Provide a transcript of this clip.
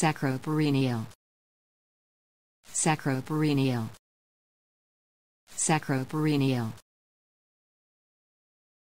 Sacroperineal. Sacroperineal. Sacroperineal.